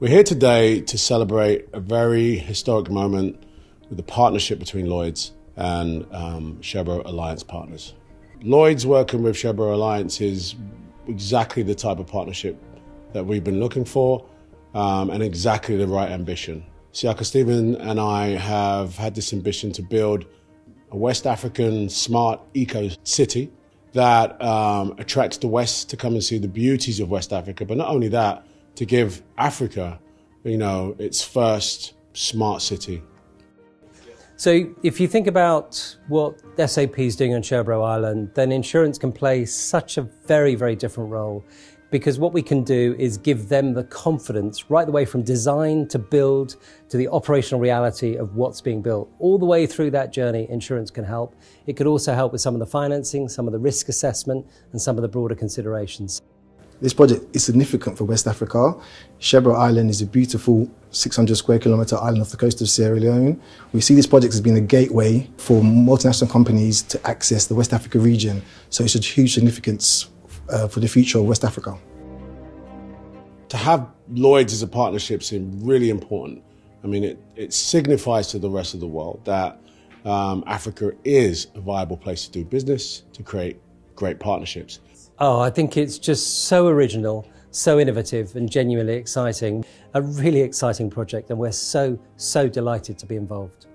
We're here today to celebrate a very historic moment with the partnership between Lloyds and um, Alliance partners. Lloyds working with Sherbro Alliance is exactly the type of partnership that we've been looking for um, and exactly the right ambition. Siaka Stevens and I have had this ambition to build a West African smart eco city that um, attracts the West to come and see the beauties of West Africa, but not only that, to give Africa, you know, its first smart city. So, if you think about what SAP is doing on Sherbro Island, then insurance can play such a very, very different role because what we can do is give them the confidence right the way from design to build to the operational reality of what's being built. All the way through that journey, insurance can help. It could also help with some of the financing, some of the risk assessment, and some of the broader considerations. This project is significant for West Africa. Sherbro Island is a beautiful 600 square kilometre island off the coast of Sierra Leone. We see this project as being a gateway for multinational companies to access the West Africa region. So it's a huge significance uh, for the future of West Africa. To have Lloyds as a partnership seems really important. I mean, it, it signifies to the rest of the world that um, Africa is a viable place to do business, to create great partnerships. Oh, I think it's just so original, so innovative, and genuinely exciting. A really exciting project, and we're so, so delighted to be involved.